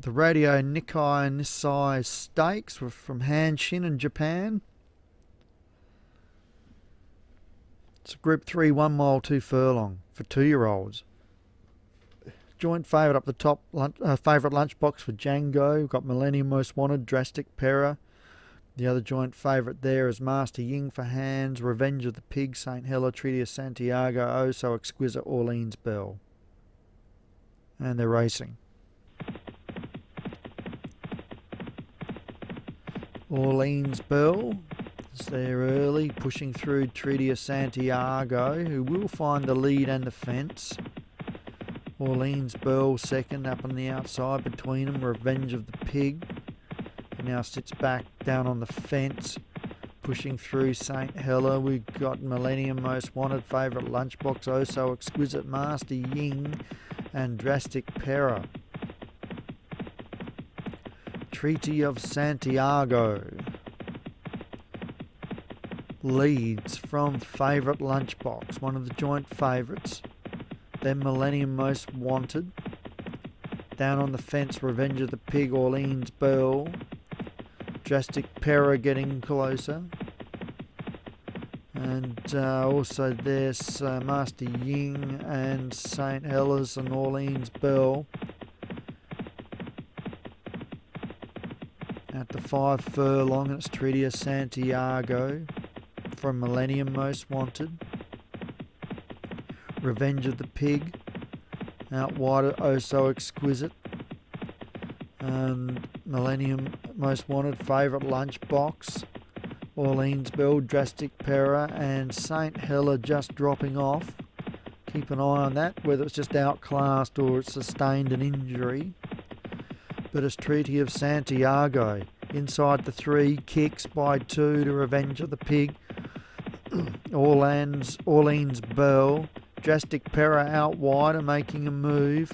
the Radio Nikkei Nisai Stakes were from Hanshin in Japan. It's a Group 3, 1 mile, 2 furlong for two year olds. Joint favourite up the top, uh, favourite lunchbox for Django. We've got Millennium Most Wanted, Drastic Para. The other joint favourite there is Master Ying for Hands, Revenge of the Pig, St. Hela, Treaty of Santiago, Oh So Exquisite, Orleans Bell. And they're racing. Orleans Bell is there early, pushing through Treaty of Santiago, who will find the lead and the fence. Orleans Bell second up on the outside between them, Revenge of the Pig. He now sits back down on the fence, pushing through St. Hela. We've got Millennium Most Wanted, Favourite Lunchbox, Oh So Exquisite Master Ying, and Drastic Para. Treaty of Santiago leads from Favourite Lunchbox, one of the joint favourites. Then Millennium Most Wanted. Down on the fence, Revenge of the Pig, Orleans Bell. Drastic Para getting closer. And uh, also there's uh, Master Ying and St. Hela's and Orleans Bell. The five furlong. And it's Treaty of Santiago from Millennium Most Wanted. Revenge of the Pig. Out wide Oh So Exquisite. And Millennium Most Wanted Favourite Lunchbox. Orleans Bell, Drastic Para, and St. Hela just dropping off. Keep an eye on that, whether it's just outclassed or it's sustained an injury but it's Treaty of Santiago. Inside the three, kicks by two to Revenge of the Pig. Orleans, Orleans Bell, Drastic Para out wide and making a move.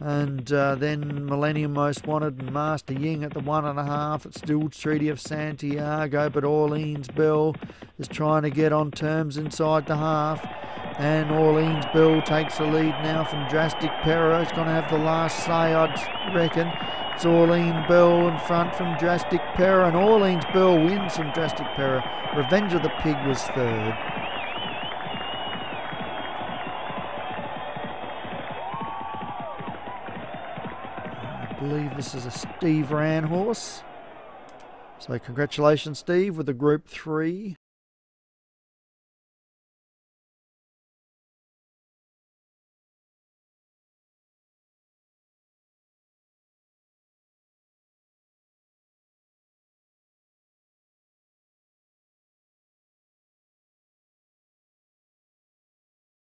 And uh, then Millennium Most Wanted and Master Ying at the one and a half. It's still Treaty of Santiago, but Orleans Bell is trying to get on terms inside the half. And Orleans Bell takes the lead now from Drastic Para. It's going to have the last say, I'd reckon. It's Orleans Bell in front from Drastic Para, and Orleans Bell wins from Drastic Para. Revenge of the Pig was third. I believe this is a Steve Ran horse. So congratulations, Steve, with the Group 3.